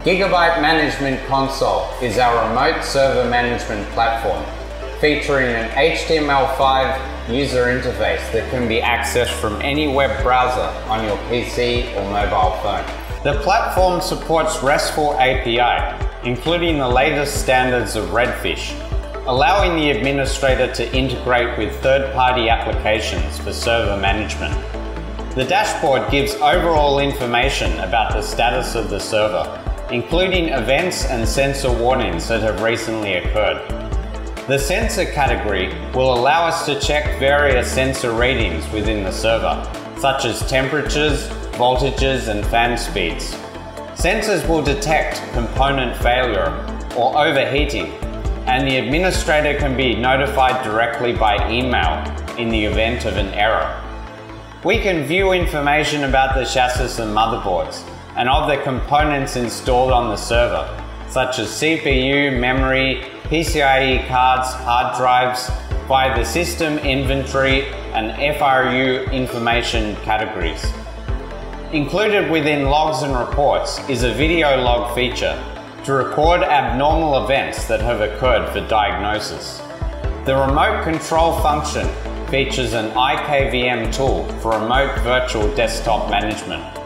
Gigabyte Management Console is our remote server management platform featuring an HTML5 user interface that can be accessed from any web browser on your PC or mobile phone. The platform supports RESTful API, including the latest standards of Redfish, allowing the administrator to integrate with third-party applications for server management. The dashboard gives overall information about the status of the server, including events and sensor warnings that have recently occurred. The sensor category will allow us to check various sensor readings within the server, such as temperatures, voltages, and fan speeds. Sensors will detect component failure or overheating, and the administrator can be notified directly by email in the event of an error. We can view information about the chassis and motherboards, and of the components installed on the server, such as CPU, memory, PCIe cards, hard drives, via the system inventory and FRU information categories. Included within logs and reports is a video log feature to record abnormal events that have occurred for diagnosis. The remote control function features an IKVM tool for remote virtual desktop management.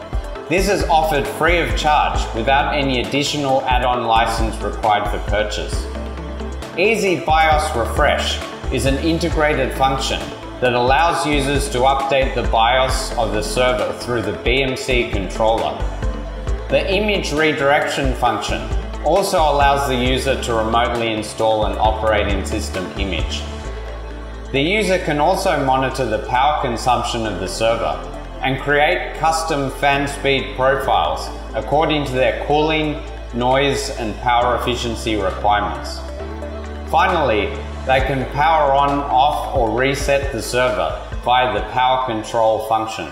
This is offered free of charge without any additional add-on license required for purchase. Easy BIOS Refresh is an integrated function that allows users to update the BIOS of the server through the BMC controller. The image redirection function also allows the user to remotely install an operating system image. The user can also monitor the power consumption of the server and create custom fan speed profiles according to their cooling, noise, and power efficiency requirements. Finally, they can power on, off, or reset the server via the power control function.